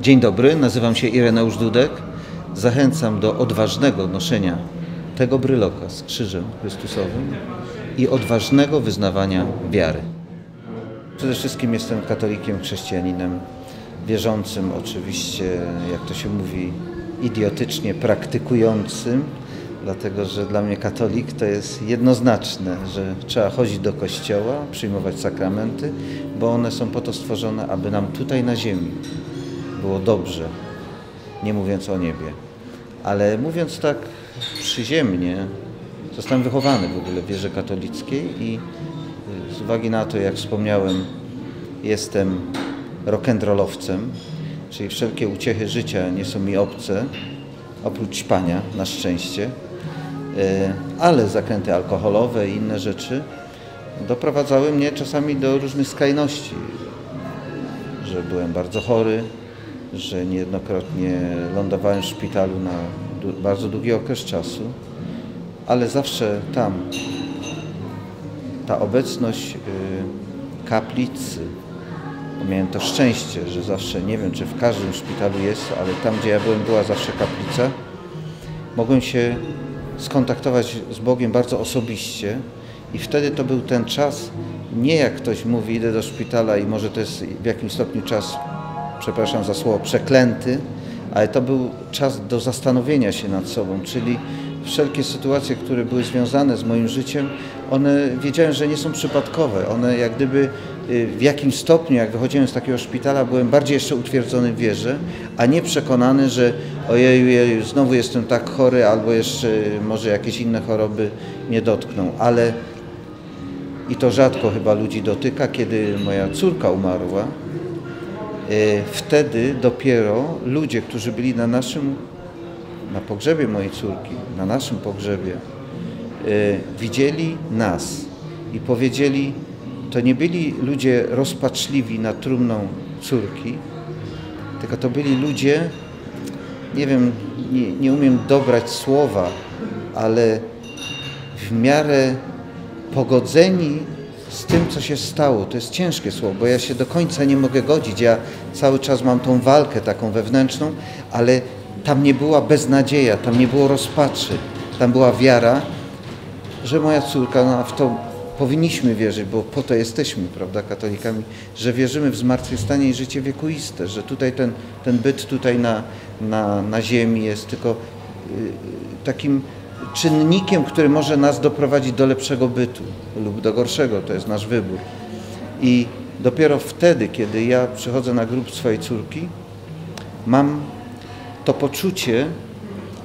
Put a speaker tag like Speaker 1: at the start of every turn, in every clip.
Speaker 1: Dzień dobry, nazywam się Ireneusz Dudek. Zachęcam do odważnego noszenia tego bryloka z krzyżem Chrystusowym i odważnego wyznawania wiary. Przede wszystkim jestem katolikiem, chrześcijaninem, wierzącym oczywiście, jak to się mówi, idiotycznie praktykującym, dlatego że dla mnie katolik to jest jednoznaczne, że trzeba chodzić do kościoła, przyjmować sakramenty, bo one są po to stworzone, aby nam tutaj na ziemi było dobrze, nie mówiąc o niebie. Ale mówiąc tak przyziemnie, zostałem wychowany w ogóle w wierze katolickiej i z uwagi na to, jak wspomniałem, jestem rock'n'rollowcem, czyli wszelkie uciechy życia nie są mi obce, oprócz śpania, na szczęście, e, ale zakręty alkoholowe i inne rzeczy doprowadzały mnie czasami do różnych skrajności, że byłem bardzo chory, że niejednokrotnie lądowałem w szpitalu na bardzo długi okres czasu, ale zawsze tam ta obecność y, kaplicy, miałem to szczęście, że zawsze, nie wiem czy w każdym szpitalu jest, ale tam gdzie ja byłem była zawsze kaplica, mogłem się skontaktować z Bogiem bardzo osobiście i wtedy to był ten czas, nie jak ktoś mówi idę do szpitala i może to jest w jakimś stopniu czas przepraszam za słowo, przeklęty, ale to był czas do zastanowienia się nad sobą, czyli wszelkie sytuacje, które były związane z moim życiem, one wiedziałem, że nie są przypadkowe. One jak gdyby y, w jakimś stopniu, jak wychodziłem z takiego szpitala, byłem bardziej jeszcze utwierdzony w wierze, a nie przekonany, że ojeju, jeju, znowu jestem tak chory, albo jeszcze może jakieś inne choroby mnie dotkną. Ale i to rzadko chyba ludzi dotyka, kiedy moja córka umarła, wtedy dopiero ludzie, którzy byli na naszym, na pogrzebie mojej córki, na naszym pogrzebie, e, widzieli nas i powiedzieli, to nie byli ludzie rozpaczliwi nad trumną córki, tylko to byli ludzie, nie wiem, nie, nie umiem dobrać słowa, ale w miarę pogodzeni z tym, co się stało. To jest ciężkie słowo, bo ja się do końca nie mogę godzić. Ja cały czas mam tą walkę taką wewnętrzną, ale tam nie była beznadzieja, tam nie było rozpaczy, tam była wiara, że moja córka, no, w to powinniśmy wierzyć, bo po to jesteśmy, prawda, katolikami, że wierzymy w zmartwychwstanie i życie wiekuiste, że tutaj ten, ten byt tutaj na, na, na ziemi jest tylko y, takim czynnikiem, który może nas doprowadzić do lepszego bytu lub do gorszego, to jest nasz wybór. I dopiero wtedy, kiedy ja przychodzę na grób swojej córki, mam to poczucie,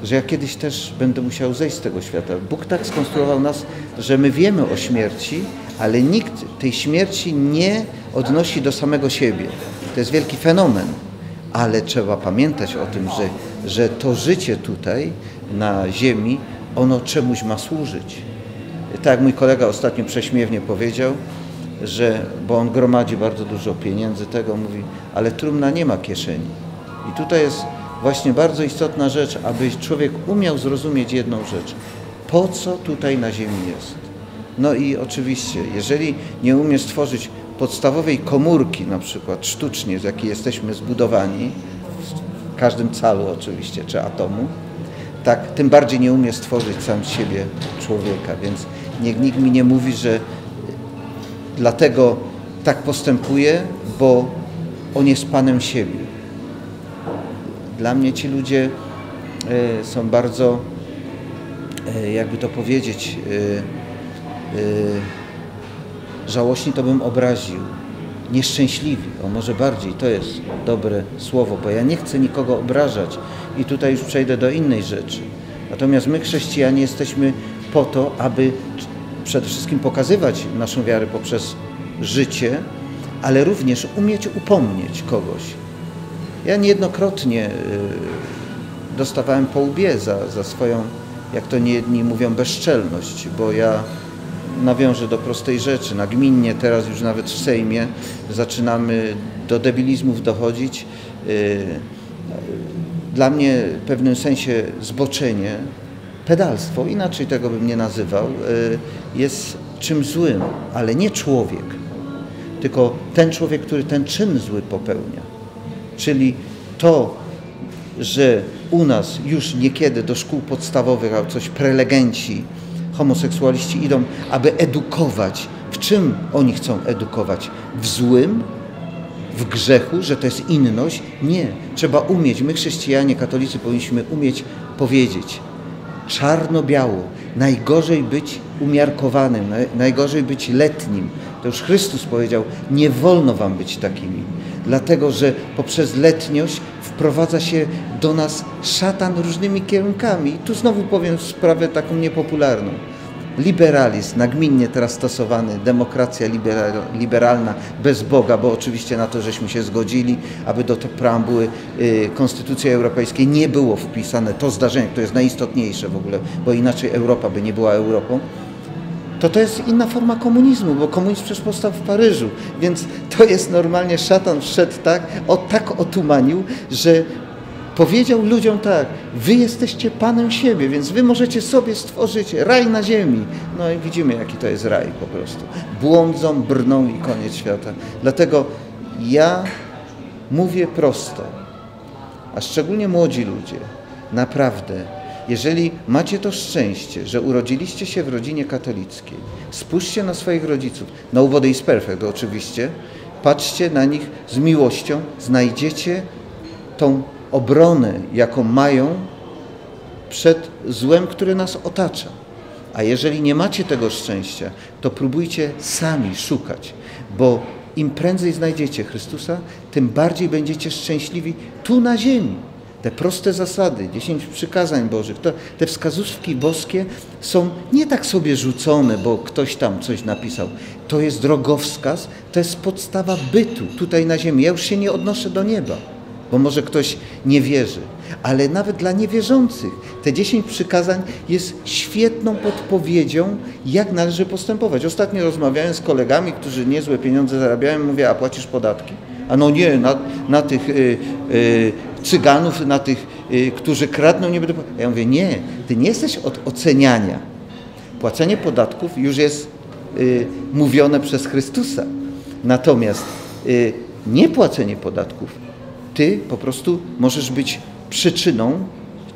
Speaker 1: że ja kiedyś też będę musiał zejść z tego świata. Bóg tak skonstruował nas, że my wiemy o śmierci, ale nikt tej śmierci nie odnosi do samego siebie. To jest wielki fenomen, ale trzeba pamiętać o tym, że, że to życie tutaj na ziemi ono czemuś ma służyć. Tak jak mój kolega ostatnio prześmiewnie powiedział, że, bo on gromadzi bardzo dużo pieniędzy, tego mówi, ale trumna nie ma kieszeni. I tutaj jest właśnie bardzo istotna rzecz, aby człowiek umiał zrozumieć jedną rzecz. Po co tutaj na ziemi jest? No i oczywiście, jeżeli nie umie stworzyć podstawowej komórki, na przykład sztucznie, z jakiej jesteśmy zbudowani, w każdym calu oczywiście, czy atomu, tak, tym bardziej nie umie stworzyć sam z siebie człowieka, więc niech nikt mi nie mówi, że dlatego tak postępuje, bo on jest Panem siebie. Dla mnie ci ludzie e, są bardzo, e, jakby to powiedzieć, żałośni to bym obraził nieszczęśliwi, o może bardziej, to jest dobre słowo, bo ja nie chcę nikogo obrażać i tutaj już przejdę do innej rzeczy. Natomiast my chrześcijanie jesteśmy po to, aby przede wszystkim pokazywać naszą wiarę poprzez życie, ale również umieć upomnieć kogoś. Ja niejednokrotnie y, dostawałem po łbie za, za swoją, jak to niejedni mówią, bezczelność, bo ja nawiążę do prostej rzeczy. Nagminnie teraz już nawet w Sejmie zaczynamy do debilizmów dochodzić. Dla mnie w pewnym sensie zboczenie, pedalstwo, inaczej tego bym nie nazywał, y, jest czymś złym, ale nie człowiek, tylko ten człowiek, który ten czyn zły popełnia. Czyli To, że u nas już niekiedy do szkół podstawowych albo coś prelegenci, homoseksualiści idą, aby edukować. W czym oni chcą edukować? W złym? W grzechu, że to jest inność? Nie. Trzeba umieć, my chrześcijanie, katolicy powinniśmy umieć powiedzieć czarno-biało. Najgorzej być umiarkowanym, najgorzej być letnim. To już Chrystus powiedział, nie wolno wam być takimi. Dlatego, że poprzez letniość wprowadza się do nas szatan różnymi kierunkami. I tu znowu powiem sprawę taką niepopularną. Liberalizm, nagminnie teraz stosowany, demokracja liberalna bez Boga, bo oczywiście na to żeśmy się zgodzili, aby do preambuły y, Konstytucji Europejskiej nie było wpisane to zdarzenie, które jest najistotniejsze w ogóle, bo inaczej Europa by nie była Europą to to jest inna forma komunizmu, bo komunizm przecież powstał w Paryżu, więc to jest normalnie szatan wszedł tak, o, tak otumanił, że powiedział ludziom tak, wy jesteście panem siebie, więc wy możecie sobie stworzyć raj na ziemi. No i widzimy, jaki to jest raj po prostu. Błądzą, brną i koniec świata. Dlatego ja mówię prosto, a szczególnie młodzi ludzie, naprawdę jeżeli macie to szczęście, że urodziliście się w rodzinie katolickiej, spójrzcie na swoich rodziców, nobody is perfect oczywiście, patrzcie na nich z miłością, znajdziecie tą obronę, jaką mają przed złem, które nas otacza. A jeżeli nie macie tego szczęścia, to próbujcie sami szukać, bo im prędzej znajdziecie Chrystusa, tym bardziej będziecie szczęśliwi tu na ziemi te proste zasady, dziesięć przykazań Bożych, to, te wskazówki boskie są nie tak sobie rzucone, bo ktoś tam coś napisał. To jest drogowskaz, to jest podstawa bytu tutaj na ziemi. Ja już się nie odnoszę do nieba, bo może ktoś nie wierzy, ale nawet dla niewierzących te dziesięć przykazań jest świetną podpowiedzią, jak należy postępować. Ostatnio rozmawiałem z kolegami, którzy niezłe pieniądze zarabiają, mówię, a płacisz podatki? A no nie, na, na tych y, y, cyganów, na tych, y, którzy kradną, nie będę. Ja mówię, nie, ty nie jesteś od oceniania. Płacenie podatków już jest y, mówione przez Chrystusa. Natomiast y, niepłacenie podatków, ty po prostu możesz być przyczyną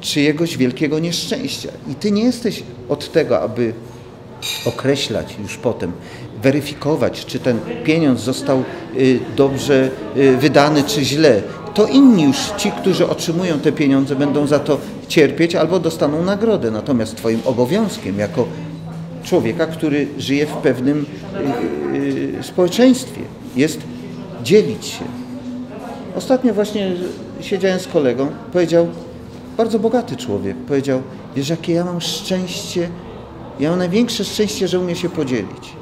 Speaker 1: czyjegoś wielkiego nieszczęścia. I ty nie jesteś od tego, aby określać już potem, weryfikować, czy ten pieniądz został y, dobrze y, wydany, czy źle. To inni już, ci, którzy otrzymują te pieniądze, będą za to cierpieć albo dostaną nagrodę. Natomiast Twoim obowiązkiem jako człowieka, który żyje w pewnym y, społeczeństwie, jest dzielić się. Ostatnio właśnie siedziałem z kolegą, powiedział, bardzo bogaty człowiek, powiedział, wiesz jakie ja mam szczęście, ja mam największe szczęście, że umiem się podzielić.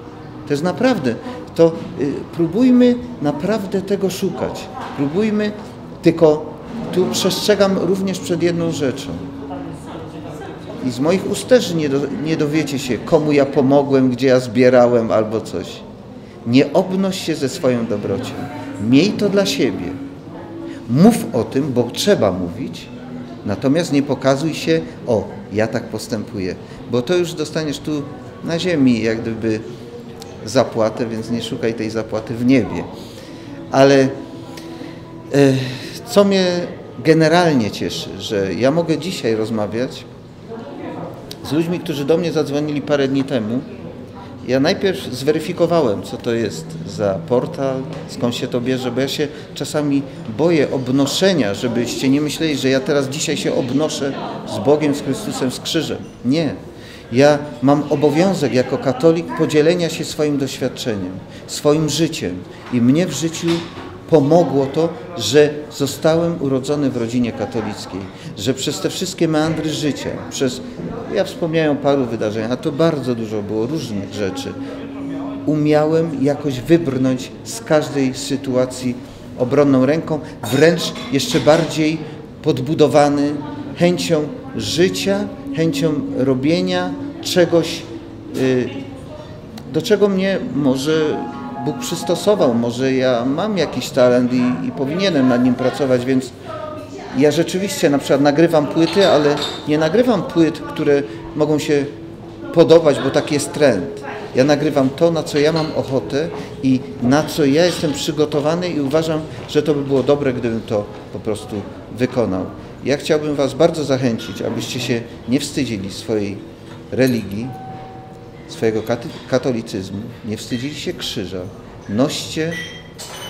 Speaker 1: To jest naprawdę, to y, próbujmy naprawdę tego szukać. Próbujmy, tylko tu przestrzegam również przed jedną rzeczą. I z moich ust też nie, do, nie dowiecie się, komu ja pomogłem, gdzie ja zbierałem albo coś. Nie obnoś się ze swoją dobrocią. Miej to dla siebie. Mów o tym, bo trzeba mówić, natomiast nie pokazuj się, o, ja tak postępuję, bo to już dostaniesz tu na ziemi, jak gdyby zapłatę, więc nie szukaj tej zapłaty w niebie. Ale e, co mnie generalnie cieszy, że ja mogę dzisiaj rozmawiać z ludźmi, którzy do mnie zadzwonili parę dni temu. Ja najpierw zweryfikowałem, co to jest za portal, skąd się to bierze, bo ja się czasami boję obnoszenia, żebyście nie myśleli, że ja teraz dzisiaj się obnoszę z Bogiem, z Chrystusem, z krzyżem. Nie. Ja mam obowiązek jako katolik podzielenia się swoim doświadczeniem, swoim życiem. I mnie w życiu pomogło to, że zostałem urodzony w rodzinie katolickiej, że przez te wszystkie meandry życia, przez, ja wspomniałem o paru wydarzeniach, a to bardzo dużo było różnych rzeczy, umiałem jakoś wybrnąć z każdej sytuacji obronną ręką, wręcz jeszcze bardziej podbudowany chęcią życia, chęcią robienia czegoś, y, do czego mnie może Bóg przystosował. Może ja mam jakiś talent i, i powinienem nad nim pracować, więc ja rzeczywiście na przykład nagrywam płyty, ale nie nagrywam płyt, które mogą się podobać, bo taki jest trend. Ja nagrywam to, na co ja mam ochotę i na co ja jestem przygotowany i uważam, że to by było dobre, gdybym to po prostu wykonał. Ja chciałbym Was bardzo zachęcić, abyście się nie wstydzili swojej religii, swojego katolicyzmu, nie wstydzili się krzyża. Noście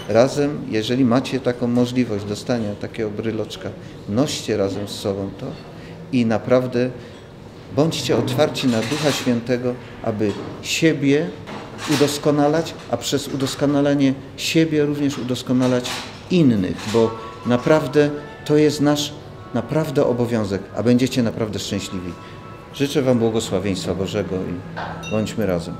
Speaker 1: razem, jeżeli macie taką możliwość dostania takiego bryloczka, noście razem z sobą to i naprawdę bądźcie otwarci na Ducha Świętego, aby siebie udoskonalać, a przez udoskonalenie siebie również udoskonalać innych, bo naprawdę to jest nasz naprawdę obowiązek, a będziecie naprawdę szczęśliwi. Życzę Wam błogosławieństwa Bożego i bądźmy razem.